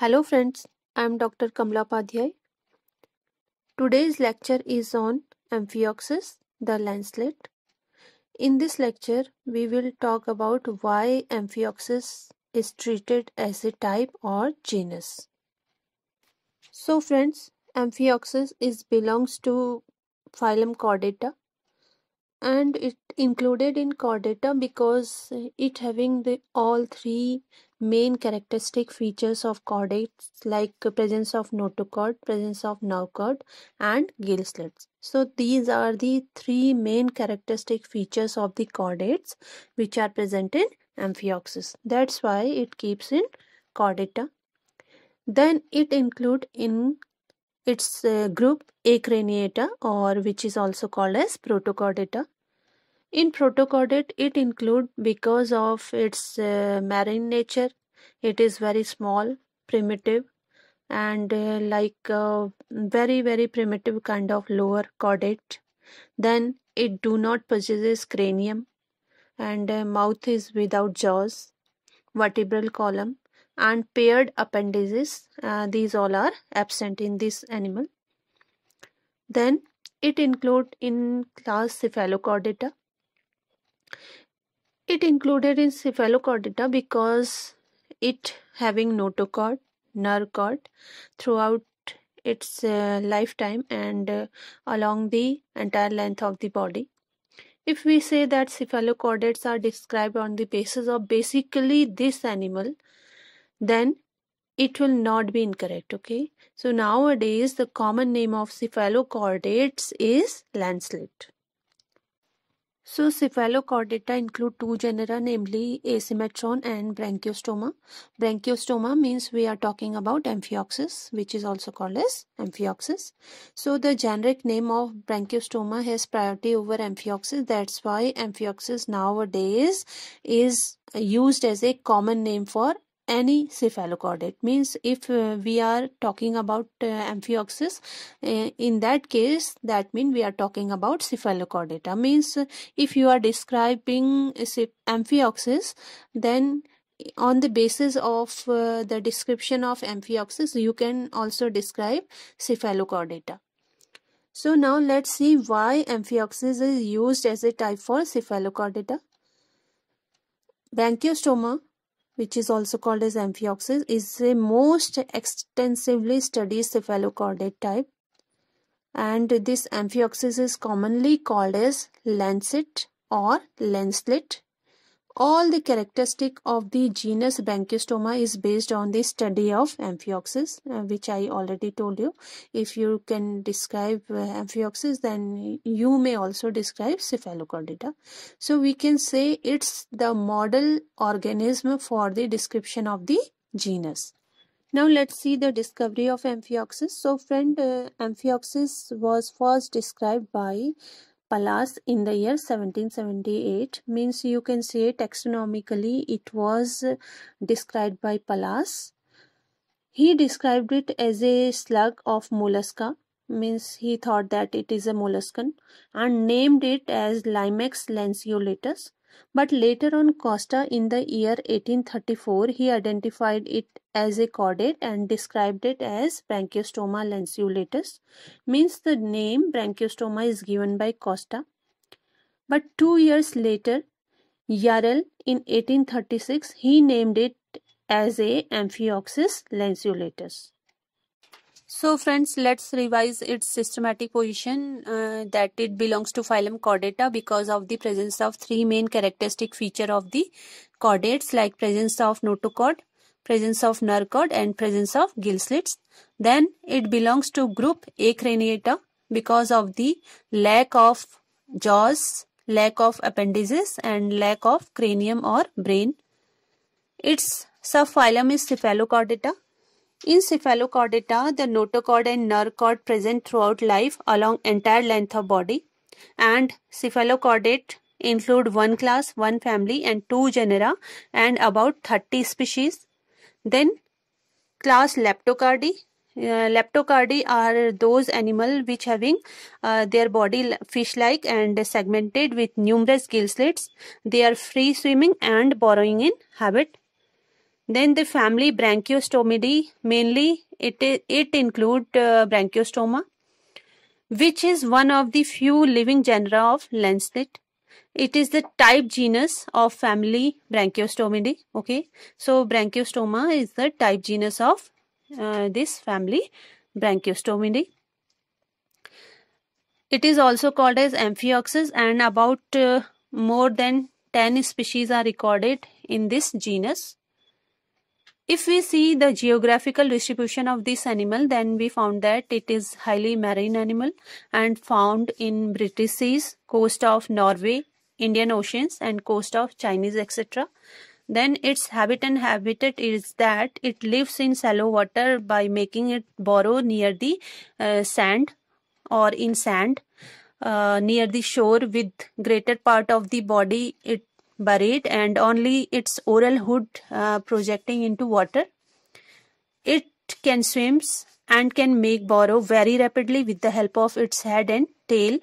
Hello friends, I am Dr. Kamla Upadhyay. Today's lecture is on Amphioxus, the lancelet. In this lecture, we will talk about why Amphioxus is treated as a type or genus. So friends, Amphioxus is belongs to phylum Chordata and it included in chordata because it having the all three main characteristic features of chordates like presence of notochord presence of cord and gill slits. So these are the three main characteristic features of the chordates which are present in amphioxus. That's why it keeps in chordata then it include in its uh, group Acraniata or which is also called as Protochordata. In Protochordate, it include because of its uh, marine nature, it is very small, primitive and uh, like uh, very very primitive kind of lower chordate. Then it do not possesses cranium and uh, mouth is without jaws, vertebral column and paired appendages uh, these all are absent in this animal. Then it include in class cephalochordata it included in cephalochordata because it having notochord nerve cord throughout its uh, lifetime and uh, along the entire length of the body. If we say that cephalochordates are described on the basis of basically this animal then it will not be incorrect okay? So nowadays the common name of cephalochordates is lancelet so cephalochordata include two genera namely asymmetron and branchiostoma branchiostoma means we are talking about amphioxus which is also called as amphioxus. So the generic name of branchiostoma has priority over amphioxus. That's why amphioxus nowadays is used as a common name for any cephalochordate means if uh, we are talking about uh, amphioxus uh, in that case that means we are talking about cephalochordata means if you are describing amphioxus then on the basis of uh, the description of amphioxus you can also describe cephalochordata so now let's see why amphioxus is used as a type for cephalochordata branchiostoma which is also called as amphioxus, is the most extensively studied cephalochordate type. And this amphioxus is commonly called as lancet or lancelet all the characteristic of the genus Branchiostoma is based on the study of Amphioxus, uh, which I already told you. If you can describe uh, Amphioxus, then you may also describe Cephalochordata. So we can say it's the model organism for the description of the genus. Now let's see the discovery of Amphioxus. So friend, uh, Amphioxus was first described by Pallas in the year 1778 means you can say taxonomically it was described by Pallas. He described it as a slug of mollusca means he thought that it is a molluscan and named it as Limax lanceolatus but later on Costa in the year 1834 he identified it as a chordate and described it as Branchiostoma lanceolatus means the name Branchiostoma is given by Costa. But two years later Yarrell in 1836 he named it as a Amphioxus lanceolatus so friends, let's revise its systematic position uh, that it belongs to phylum Chordata because of the presence of three main characteristic feature of the chordates like presence of notochord, presence of nerve cord and presence of gill slits. Then it belongs to group Acraniata because of the lack of jaws, lack of appendages and lack of cranium or brain. Its subphylum is Cephalochordata in cephalochordata, the notochord and nerve cord present throughout life along entire length of body and cephalochordate include one class, one family and two genera and about 30 species. Then class Leptocardi. Uh, leptocardi are those animal which having uh, their body fish-like and segmented with numerous gill slits. They are free swimming and burrowing in habit. Then the family Branchiostomidae, mainly it, it include uh, which is one of the few living genera of lancelet. It is the type genus of family Branchiostomidae. Okay, so Branchiostoma is the type genus of uh, this family Branchiostomidae. It is also called as Amphioxus and about uh, more than 10 species are recorded in this genus. If we see the geographical distribution of this animal, then we found that it is highly marine animal and found in British seas, coast of Norway, Indian Oceans and coast of Chinese etc. Then its habit and habitat is that it lives in shallow water by making it burrow near the uh, sand or in sand uh, near the shore with greater part of the body it buried and only its oral hood uh, projecting into water. It can swim and can make burrow very rapidly with the help of its head and tail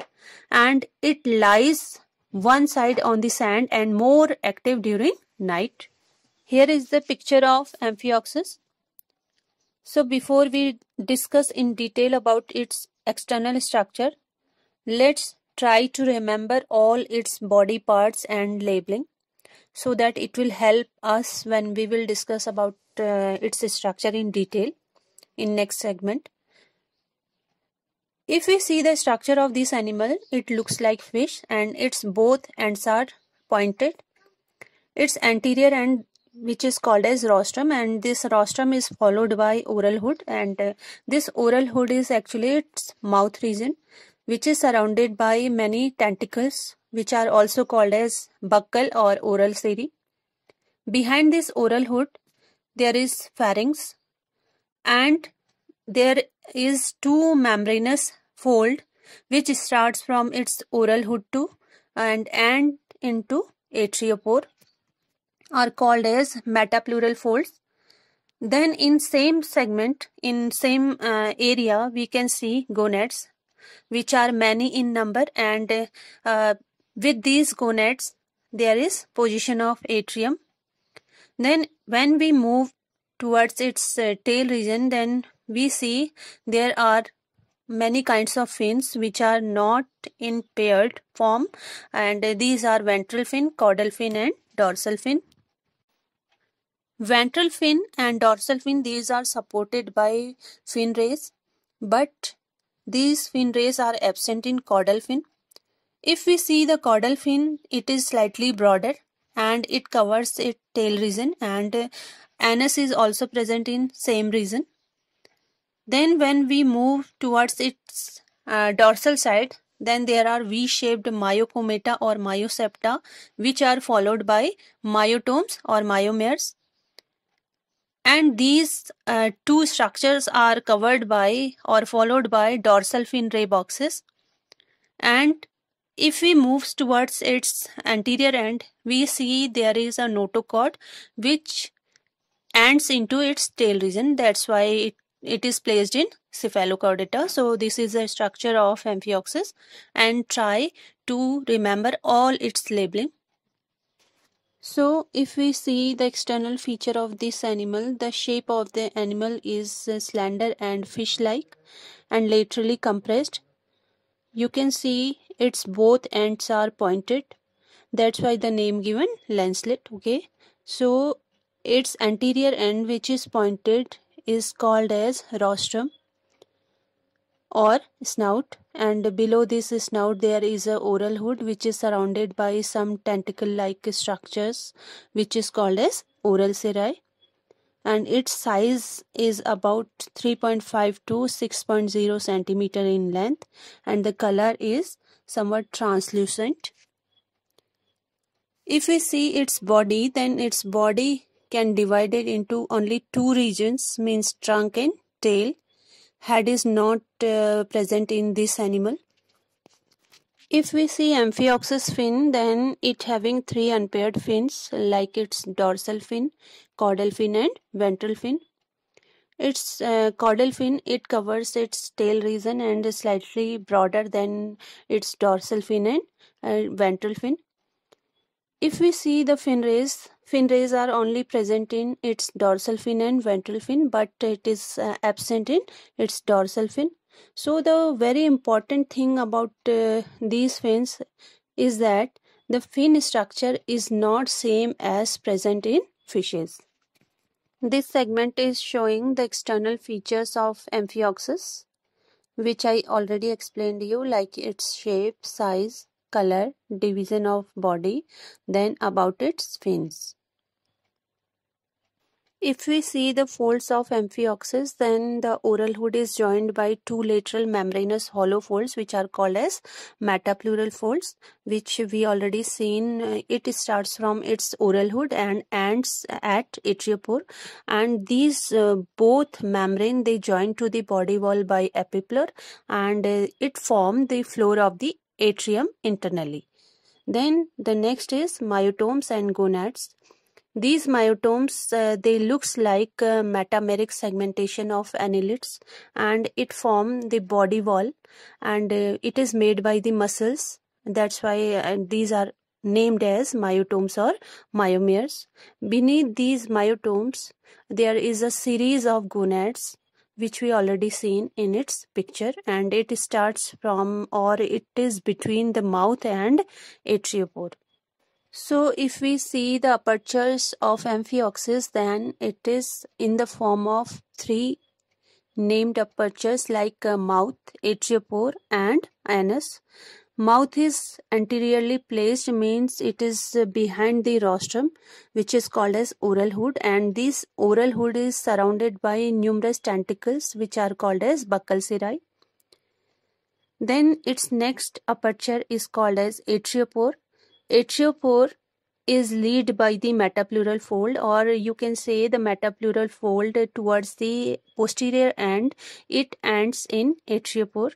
and it lies one side on the sand and more active during night. Here is the picture of Amphioxus. So before we discuss in detail about its external structure, let's try to remember all its body parts and labeling so that it will help us when we will discuss about uh, its structure in detail in next segment. If we see the structure of this animal, it looks like fish and its both ends are pointed. Its anterior end which is called as rostrum and this rostrum is followed by oral hood and uh, this oral hood is actually its mouth region which is surrounded by many tentacles which are also called as buccal or oral cirri. Behind this oral hood there is pharynx and there is two membranous fold which starts from its oral hood to and end into atriopore are called as metapleural folds. Then in same segment, in same uh, area, we can see gonads, which are many in number and uh, with these gonads, there is position of atrium. Then when we move towards its uh, tail region, then we see there are many kinds of fins which are not in paired form and these are ventral fin, caudal fin and dorsal fin. Ventral fin and dorsal fin these are supported by fin rays but these fin rays are absent in caudal fin. If we see the caudal fin it is slightly broader and it covers its tail region and anus is also present in same region. Then when we move towards its uh, dorsal side then there are V-shaped myocomata or myosepta which are followed by myotomes or myomeres and these uh, two structures are covered by or followed by dorsal fin ray boxes. And if we move towards its anterior end we see there is a notochord which ends into its tail region. That's why it, it is placed in cephalochordata so this is the structure of amphioxus. And try to remember all its labeling so if we see the external feature of this animal, the shape of the animal is uh, slender and fish-like and laterally compressed. You can see its both ends are pointed. That's why the name given lancelet. Okay. So its anterior end which is pointed is called as rostrum or snout and below this snout there is a oral hood which is surrounded by some tentacle like structures which is called as oral cirri and its size is about 3.5 to 6.0 centimeter in length and the color is somewhat translucent. If we see its body then its body can divide it into only two regions means trunk and tail head is not uh, present in this animal. If we see Amphioxus fin, then it having three unpaired fins like its dorsal fin, caudal fin and ventral fin. Its uh, caudal fin, it covers its tail region and is slightly broader than its dorsal fin and uh, ventral fin. If we see the fin rays fin rays are only present in its dorsal fin and ventral fin but it is uh, absent in its dorsal fin. So the very important thing about uh, these fins is that the fin structure is not same as present in fishes. This segment is showing the external features of amphioxus which i already explained you like its shape size color, division of body, then about its fins. If we see the folds of amphioxus, then the oral hood is joined by two lateral membranous hollow folds which are called as metapleural folds which we already seen. Uh, it starts from its oral hood and ends at atriopore and these uh, both membrane they join to the body wall by epipleur and uh, it form the floor of the atrium internally. Then the next is myotomes and gonads. These myotomes, uh, they looks like uh, metameric segmentation of annelids and it form the body wall and uh, it is made by the muscles. That's why uh, these are named as myotomes or myomeres. Beneath these myotomes, there is a series of gonads which we already seen in its picture and it starts from or it is between the mouth and atriopore. So if we see the apertures of amphioxus then it is in the form of three named apertures like uh, mouth, atriopore and anus Mouth is anteriorly placed means it is behind the rostrum which is called as oral hood and this oral hood is surrounded by numerous tentacles which are called as buccal cirri. Then its next aperture is called as atriopore. Atriopore is lead by the metapleural fold or you can say the metapleural fold towards the posterior end. It ends in atriopore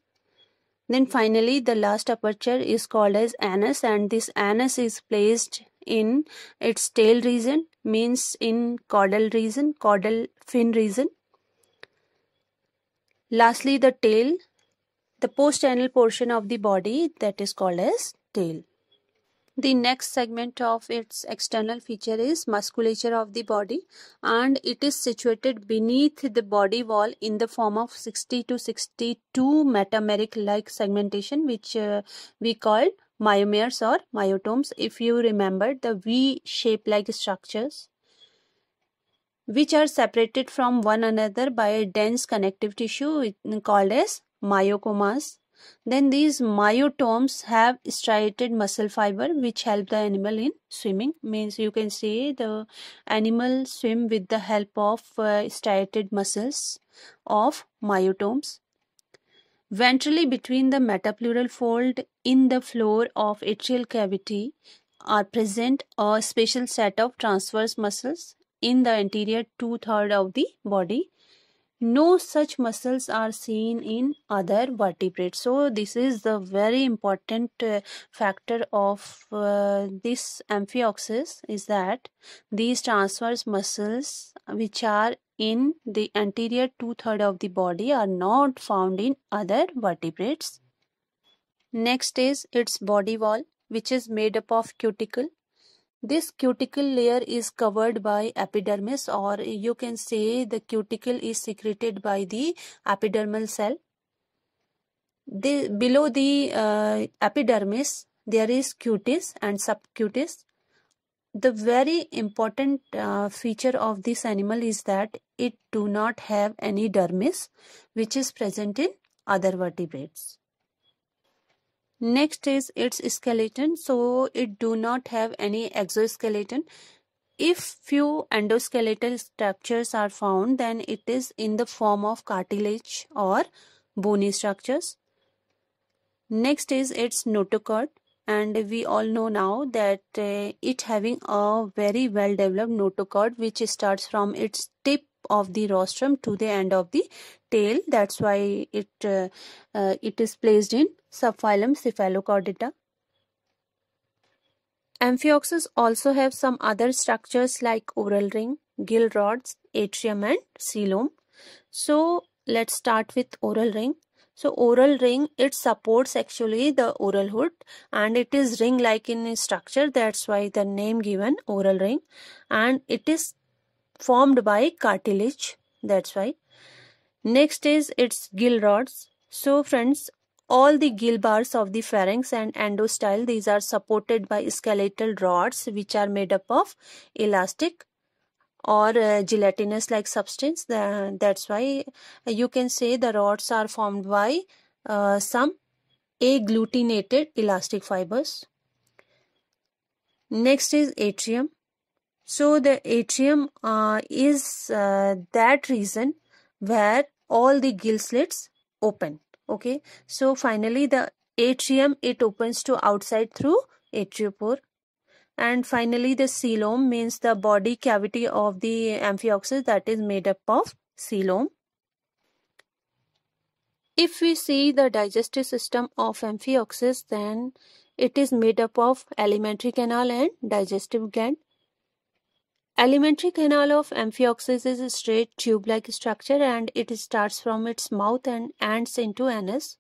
then finally the last aperture is called as anus and this anus is placed in its tail region means in caudal region, caudal fin region. Lastly the tail, the postanal portion of the body that is called as tail. The next segment of its external feature is musculature of the body and it is situated beneath the body wall in the form of 60 to 62 metameric like segmentation which uh, we call myomeres or myotomes if you remember the V shape like structures which are separated from one another by a dense connective tissue called as myocomas then these myotomes have striated muscle fiber which help the animal in swimming. Means you can say the animal swim with the help of uh, striated muscles of myotomes. Ventrally between the metapleural fold in the floor of atrial cavity are present a special set of transverse muscles in the anterior two-third of the body no such muscles are seen in other vertebrates. So this is the very important uh, factor of uh, this amphioxus is that these transverse muscles which are in the anterior two-third of the body are not found in other vertebrates. Next is its body wall which is made up of cuticle this cuticle layer is covered by epidermis or you can say the cuticle is secreted by the epidermal cell. The, below the uh, epidermis there is cutis and subcutis. The very important uh, feature of this animal is that it do not have any dermis which is present in other vertebrates. Next is its skeleton. So it do not have any exoskeleton. If few endoskeletal structures are found, then it is in the form of cartilage or bony structures. Next is its notochord and we all know now that uh, it having a very well developed notochord which starts from its tip of the rostrum to the end of the tail. That's why it uh, uh, it is placed in subphylum cephalochordata amphioxus also have some other structures like oral ring gill rods atrium and coelom so let's start with oral ring. So oral ring it supports actually the oral hood and it is ring like in structure. That's why the name given oral ring. And it is formed by cartilage. That's why. Next is its gill rods. So friends all the gill bars of the pharynx and endostyle these are supported by skeletal rods which are made up of elastic or uh, gelatinous like substance. That's why you can say the rods are formed by uh, some agglutinated elastic fibers. Next is atrium so the atrium uh, is uh, that region where all the gill slits open okay? So finally the atrium it opens to outside through atriopore and finally the coelom means the body cavity of the amphioxus that is made up of coelom if we see the digestive system of amphioxus then it is made up of alimentary canal and digestive gland alimentary canal of amphioxus is a straight tube-like structure and it starts from its mouth and ends into anus.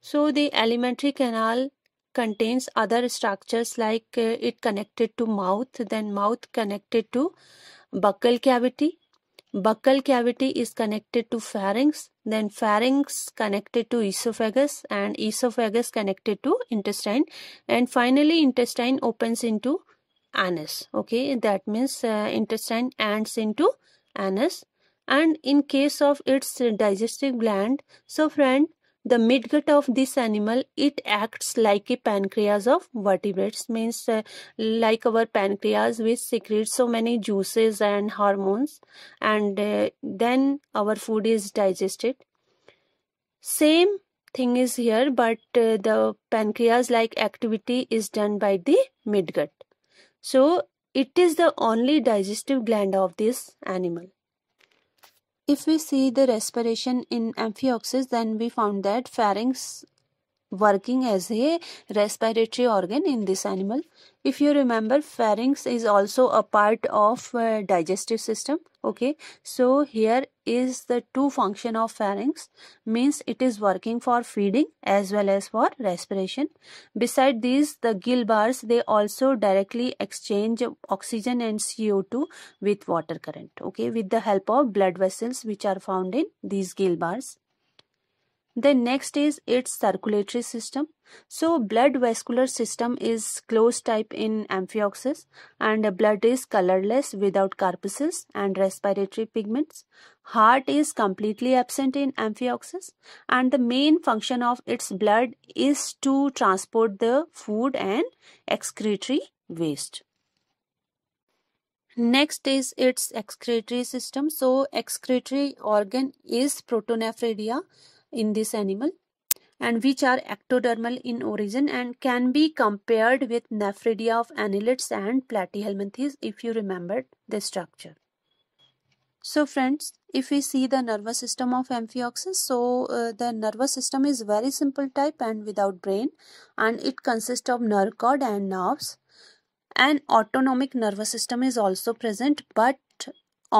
So the alimentary canal contains other structures like uh, it connected to mouth then mouth connected to buccal cavity. Buccal cavity is connected to pharynx then pharynx connected to esophagus and esophagus connected to intestine. And finally intestine opens into anus okay? That means uh, intestine ends into anus. And in case of its digestive gland so friend the midgut of this animal it acts like a pancreas of vertebrates means uh, like our pancreas which secretes so many juices and hormones and uh, then our food is digested. Same thing is here but uh, the pancreas like activity is done by the midgut so it is the only digestive gland of this animal. If we see the respiration in amphioxus, then we found that pharynx working as a respiratory organ in this animal. If you remember, pharynx is also a part of uh, digestive system. Okay, so here is the two function of pharynx means it is working for feeding as well as for respiration. Beside these, the gill bars they also directly exchange oxygen and CO2 with water current. Okay, with the help of blood vessels which are found in these gill bars. The next is its circulatory system. So blood vascular system is closed type in amphioxus and blood is colorless without corpuscles and respiratory pigments. Heart is completely absent in amphioxus and the main function of its blood is to transport the food and excretory waste. Next is its excretory system. So excretory organ is protonephridia in this animal and which are ectodermal in origin and can be compared with nephridia of annelids and platyhelminthes if you remembered the structure. So friends, if we see the nervous system of amphioxus, so uh, the nervous system is very simple type and without brain and it consists of nerve cord and nerves. An autonomic nervous system is also present but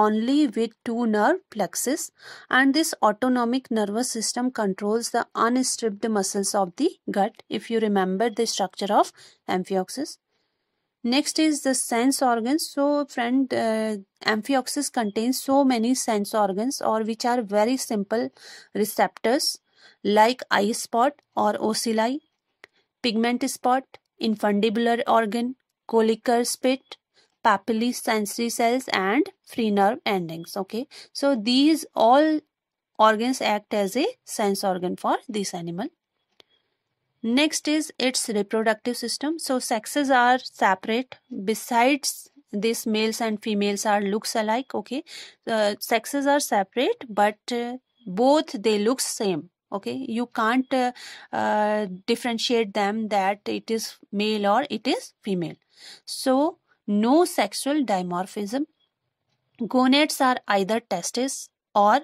only with two nerve plexus and this autonomic nervous system controls the unstripped muscles of the gut if you remember the structure of amphioxus. Next is the sense organs. So friend uh, amphioxus contains so many sense organs or which are very simple receptors like eye spot or ocelli pigment spot infundibular organ Kolliker's pit papillae sensory cells and free nerve endings okay? So these all organs act as a sense organ for this animal. Next is its reproductive system. So sexes are separate. Besides this males and females are looks alike okay? The sexes are separate but uh, both they look same okay? You can't uh, uh, differentiate them that it is male or it is female. So no sexual dimorphism. Gonads are either testes or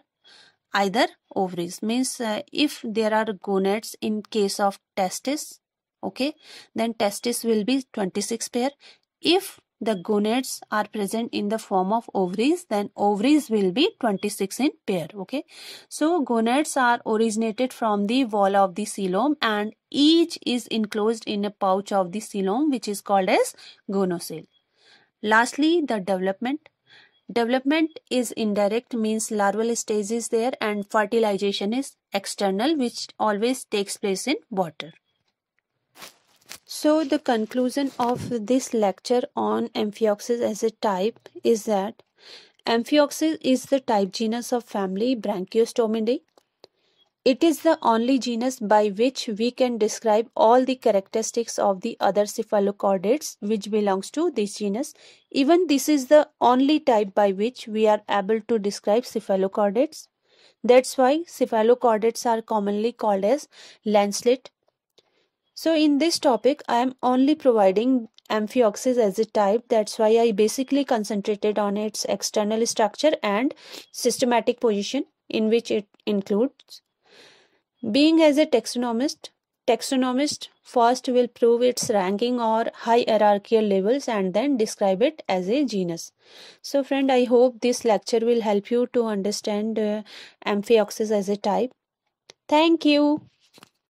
either ovaries. Means uh, if there are gonads in case of testis okay then testis will be 26 pair. If the gonads are present in the form of ovaries then ovaries will be 26 in pair okay. So gonads are originated from the wall of the coelom and each is enclosed in a pouch of the coelom which is called as gonocele lastly the development development is indirect means larval stage is there and fertilization is external which always takes place in water so the conclusion of this lecture on Amphioxus as a type is that Amphioxus is the type genus of family Branchiostomidae. It is the only genus by which we can describe all the characteristics of the other cephalochordates which belongs to this genus. Even this is the only type by which we are able to describe cephalochordates. That's why cephalochordates are commonly called as lancelet so in this topic, I am only providing Amphioxus as a type. That's why I basically concentrated on its external structure and systematic position in which it includes. Being as a taxonomist, taxonomist first will prove its ranking or high hierarchical levels and then describe it as a genus. So friend, I hope this lecture will help you to understand uh, Amphioxus as a type. Thank you.